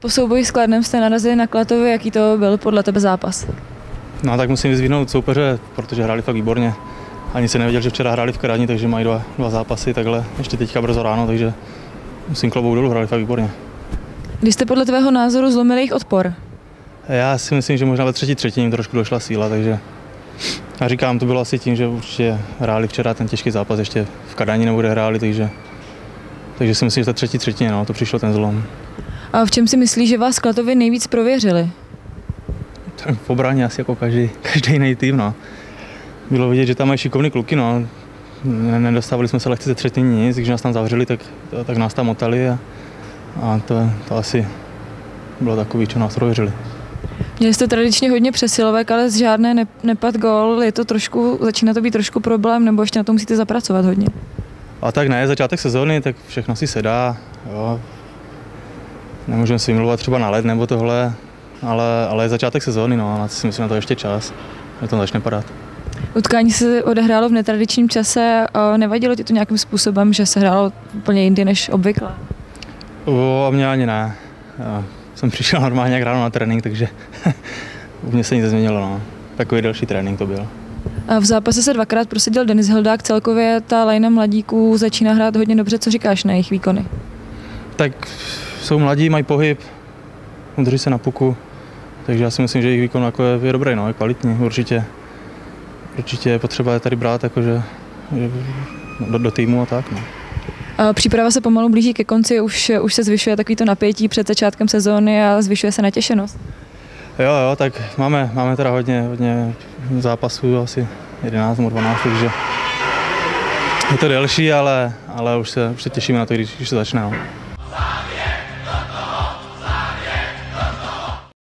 Po souboji s Kladnem jste narazili na Klatovy, jaký to byl podle tebe zápas? No tak musím vyzvihnout soupeře, protože hráli fakt výborně. Ani se nevěděl, že včera hráli v Krani, takže mají dva, dva zápasy takhle, ještě teďka brzo ráno, takže musím klobouk dolů, hráli fakt výborně. Když jste podle tvého názoru zlomili jejich odpor? Já si myslím, že možná ve třetí třetině jim trošku došla síla, takže a říkám, to bylo asi tím, že určitě hráli včera ten těžký zápas, ještě v Kadani nebude hráli, takže, takže si myslím, že ta třetí třetině, no, to přišlo ten zlom. A v čem si myslíš, že vás Klatovy nejvíc prověřili? Tak v obraně asi jako každý, každý jiný tým, no. Bylo vidět, že tam mají šikovný kluky, no. Ne- Nedostávali jsme se lehce ze třetiny nic, když nás tam zavřeli, tak, tak nás tam motali a, a to, to asi bylo takový, co nás prověřili. Měli jste tradičně hodně přesilovek, ale z žádné ne- nepad gol. Je to trošku, začíná to být trošku problém, nebo ještě na to musíte zapracovat hodně? A tak ne, začátek sezóny, tak všechno si sedá, jo. Nemůžeme si vymlouvat třeba na led nebo tohle, ale, ale je začátek sezóny, no, a na to si myslím, na to ještě čas, že to začne padat. Utkání se odehrálo v netradičním čase. a Nevadilo ti to nějakým způsobem, že se hrálo úplně jindy než obvykle? O, a mě ani ne. Já jsem přišel normálně jak ráno na trénink, takže u mě se nic nezměnilo, no. Takový další trénink to byl. A v zápase se dvakrát prosadil Denis Hildák. Celkově ta lajna mladíků začíná hrát hodně dobře. Co říkáš na jejich výkony? Tak jsou mladí, mají pohyb, udrží se na puku, takže já si myslím, že jejich výkon jako je, je dobrý, no, je kvalitní, určitě. Určitě je potřeba je tady brát jakože, že do, do týmu a tak. No. A Příprava se pomalu blíží ke konci, už, už se zvyšuje takový to napětí před začátkem sezóny a zvyšuje se natěšenost. Jo, jo, tak máme, máme teda hodně, hodně zápasů, asi 11 nebo 12, takže je to delší, ale, ale už, se, už se těšíme na to, když, když se začne. No.